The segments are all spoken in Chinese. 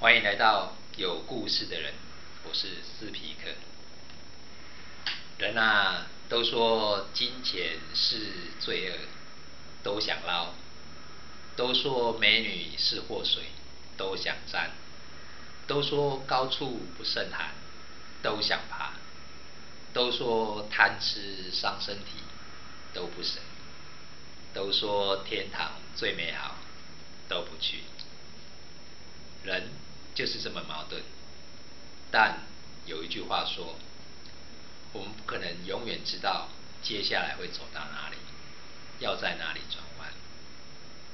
欢迎来到有故事的人，我是斯皮克。人啊，都说金钱是罪恶，都想捞；都说美女是祸水，都想沾；都说高处不胜寒，都想爬；都说贪吃伤身体，都不省；都说天堂最美好，都不去。人。就是这么矛盾，但有一句话说，我们不可能永远知道接下来会走到哪里，要在哪里转弯。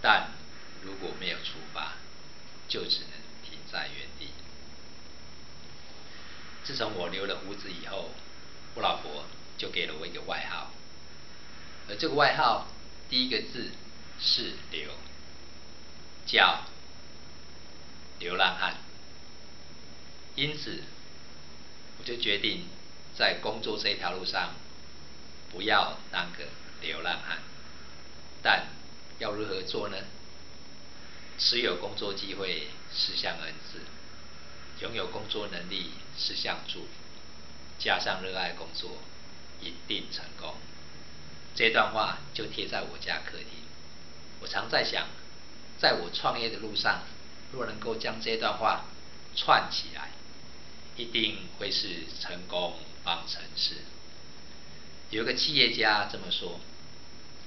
但如果没有出发，就只能停在原地。自从我留了胡子以后，我老婆就给了我一个外号，而这个外号第一个字是“流”，叫流浪汉。因此，我就决定在工作这条路上不要当个流浪汉。但要如何做呢？持有工作机会是项恩赐，拥有工作能力是项祝福，加上热爱工作，一定成功。这段话就贴在我家客厅。我常在想，在我创业的路上，若能够将这段话串起来。一定会是成功方程式。有个企业家这么说：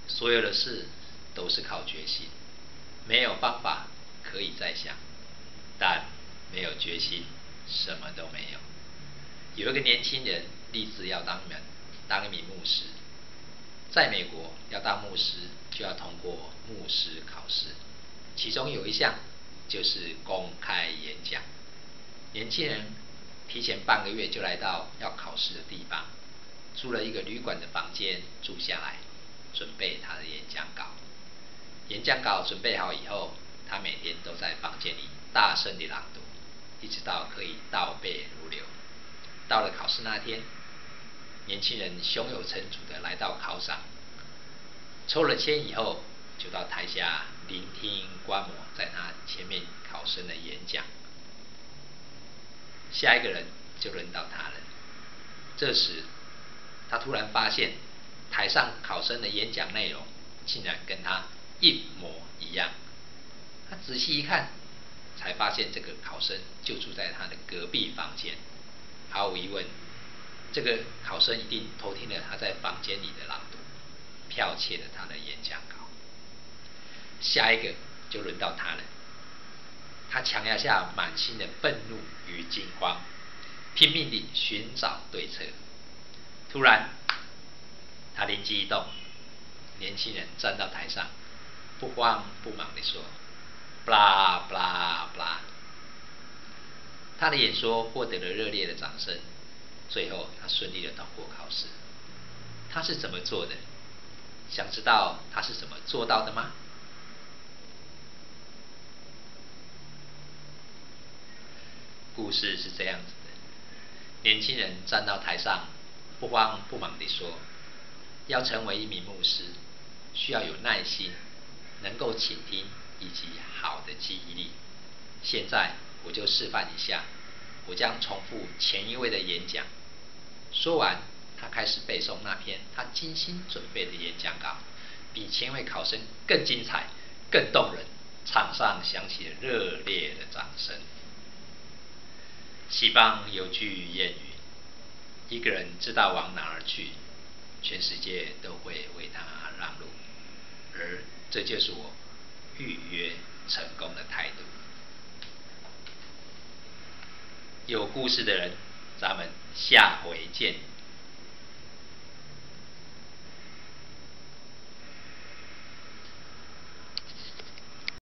所有的事都是靠决心，没有方法可以再想，但没有决心，什么都没有。有一个年轻人立志要当门当一名牧师，在美国要当牧师就要通过牧师考试，其中有一项就是公开演讲。年轻人。提前半个月就来到要考试的地方，租了一个旅馆的房间住下来，准备他的演讲稿。演讲稿准备好以后，他每天都在房间里大声地朗读，一直到可以倒背如流。到了考试那天，年轻人胸有成竹地来到考场，抽了签以后，就到台下聆听观摩在他前面考生的演讲。下一个人就轮到他了。这时，他突然发现台上考生的演讲内容竟然跟他一模一样。他仔细一看，才发现这个考生就住在他的隔壁房间。毫无疑问，这个考生一定偷听了他在房间里的朗读，剽窃了他的演讲稿。下一个就轮到他了。他强压下满心的愤怒与惊慌，拼命地寻找对策。突然，他灵机一动，年轻人站到台上，不慌不忙地说：“布拉布拉布拉。”他的演说获得了热烈的掌声。最后，他顺利的通过考试。他是怎么做的？想知道他是怎么做到的吗？故事是这样子的：年轻人站到台上，不慌不忙地说：“要成为一名牧师，需要有耐心，能够倾听以及好的记忆力。现在我就示范一下，我将重复前一位的演讲。”说完，他开始背诵那篇他精心准备的演讲稿，比前一位考生更精彩、更动人。场上响起了热烈的掌声。西方有句谚语：“一个人知道往哪儿去，全世界都会为他让路。”而这就是我预约成功的态度。有故事的人，咱们下回见。